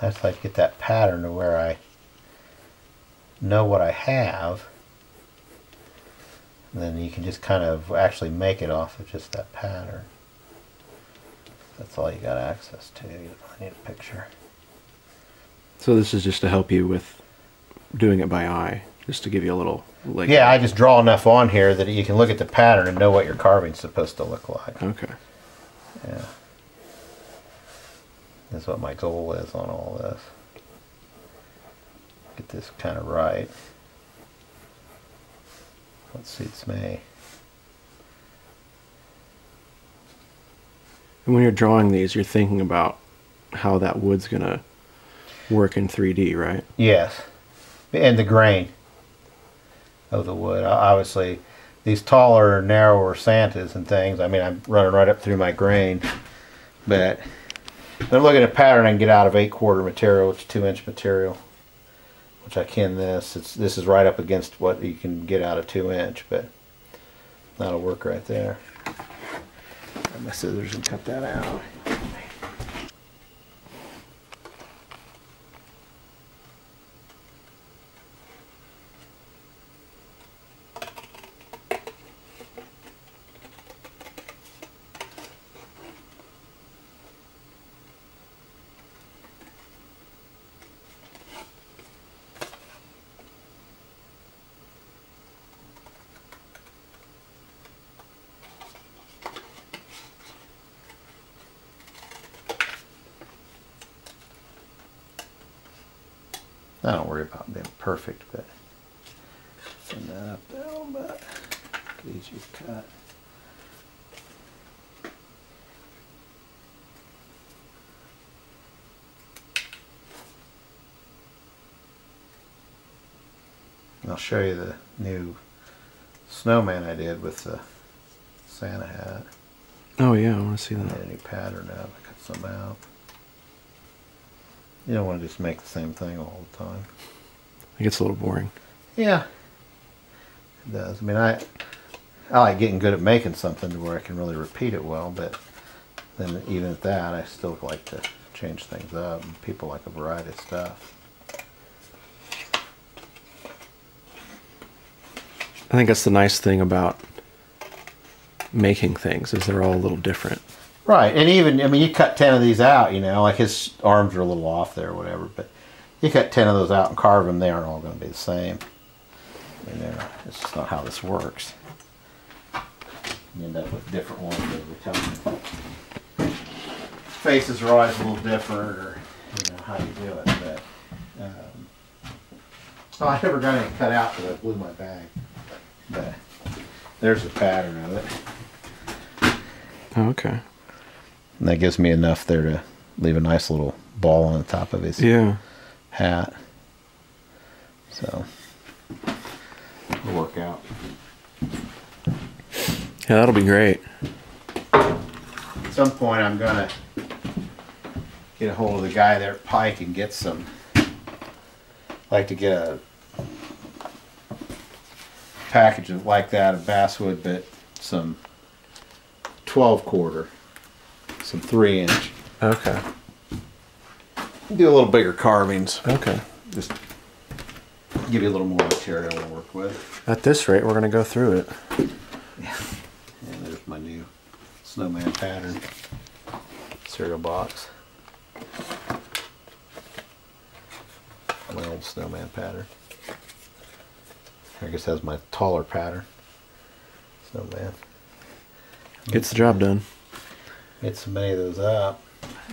Just like to get that pattern to where I know what I have. And then you can just kind of actually make it off of just that pattern. That's all you got access to. I need a picture. So this is just to help you with doing it by eye, just to give you a little like. Yeah, I just draw enough on here that you can look at the pattern and know what your carving's supposed to look like. Okay. Yeah. That's what my goal is on all this. Get this kind of right. What suits me. And when you're drawing these, you're thinking about how that wood's gonna work in 3D, right? Yes. And the grain of the wood. Obviously, these taller, narrower Santas and things, I mean, I'm running right up through my grain. But they're looking at a pattern I can get out of eight quarter material, which is two inch material. Which I can this. It's this is right up against what you can get out of two inch, but that'll work right there. Grab my scissors and cut that out. I don't worry about being perfect, but send that up there a little bit. Get easier to cut. I'll show you the new snowman I did with the Santa hat. Oh yeah, I want to see I that. made a new pattern up. I cut some out. You don't want to just make the same thing all the time. It gets a little boring. Yeah, it does. I mean, I I like getting good at making something to where I can really repeat it well, but then even at that, I still like to change things up. People like a variety of stuff. I think that's the nice thing about making things is they're all a little different. Right, and even I mean, you cut ten of these out. You know, like his arms are a little off there, or whatever. But you cut ten of those out and carve them; they aren't all going to be the same. I mean, it's just not how this works. You end up with different ones every time. Faces are always a little different, or you know how you do it. But um, oh, I never got any cut out because I blew my bag. But there's the pattern of it. Oh, okay. And that gives me enough there to leave a nice little ball on the top of his Yeah. hat. So it'll work out. Yeah, that'll be great. At some point, I'm gonna get a hold of the guy there at Pike and get some. Like to get a package of like that of basswood, but some 12 quarter, some three inch. Okay. Do a little bigger carvings. Okay. Just give you a little more material to work with. At this rate, we're gonna go through it. Yeah. And there's my new snowman pattern cereal box. My old snowman pattern. I guess that's my taller pattern. Snowman. Gets the job done. Get so many of those up.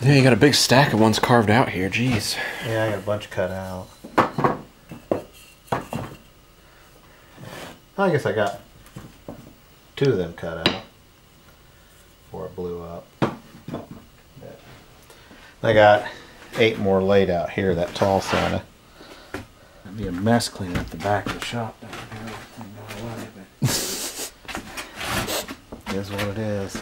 Yeah, you got a big stack of ones carved out here. Jeez. Yeah, I got a bunch cut out. I guess I got two of them cut out before it blew up. I got eight more laid out here, that tall Santa. It'd be a mess cleaning up the back of the shop down here. Everything away, but it is what it is.